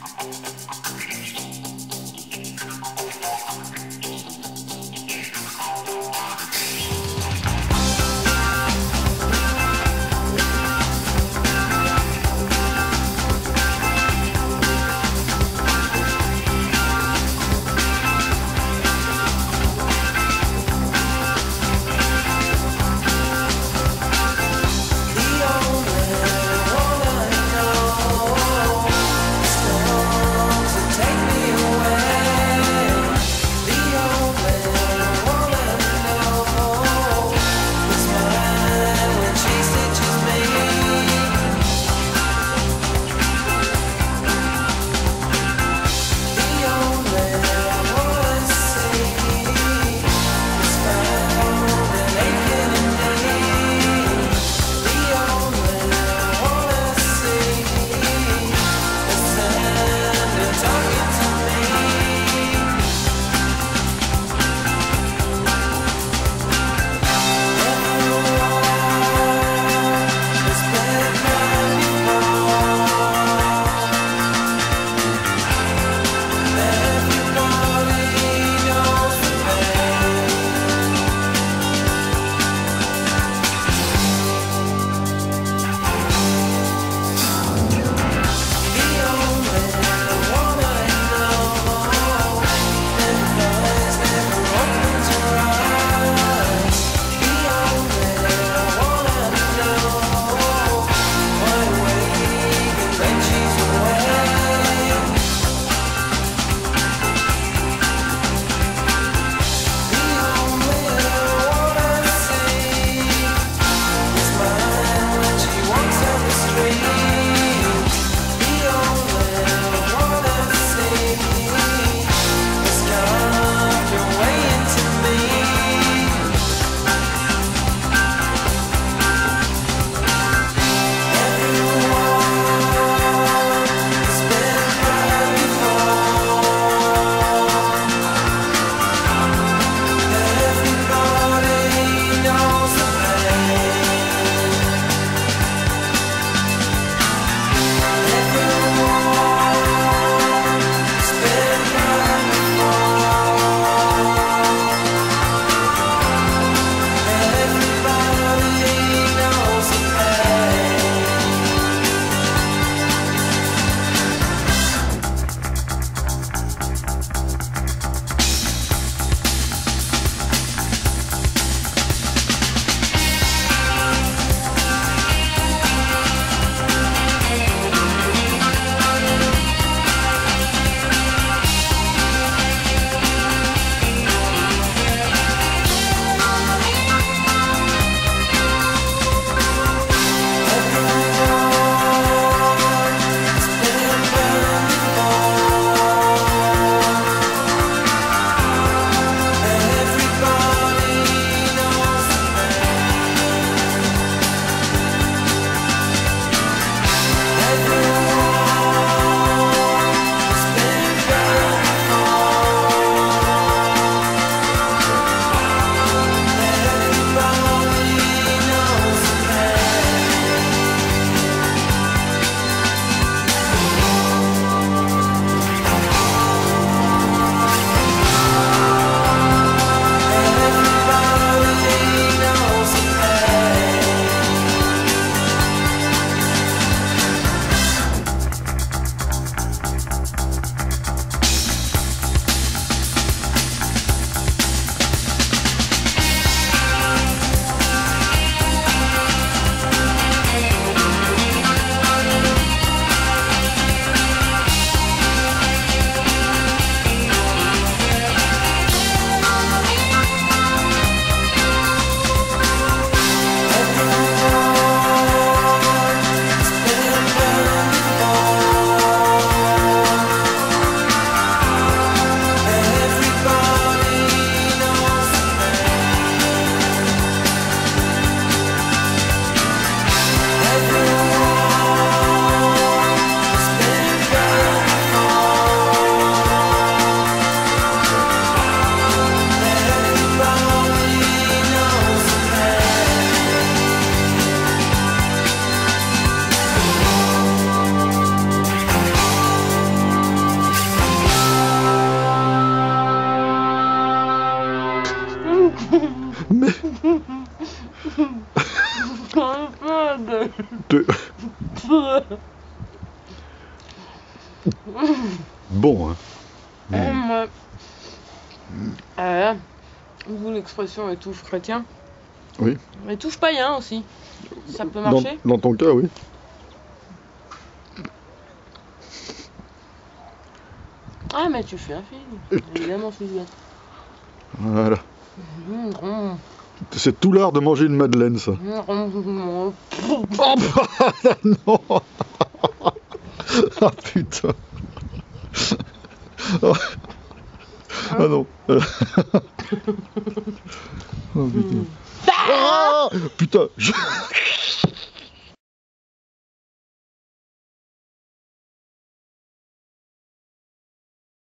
Música Mais. De... Bon. Hein. Euh, euh, vous, l'expression étouffe chrétien. Oui. Étouffe païen aussi. Ça peut marcher dans, ton cas, oui. Ah, mais tu fais un film. Évidemment, Suzanne. Voilà. C'est tout l'art de manger une madeleine, ça. Oh, bah, non Ah putain Oh. Ah non Oh putain Ah Putain je-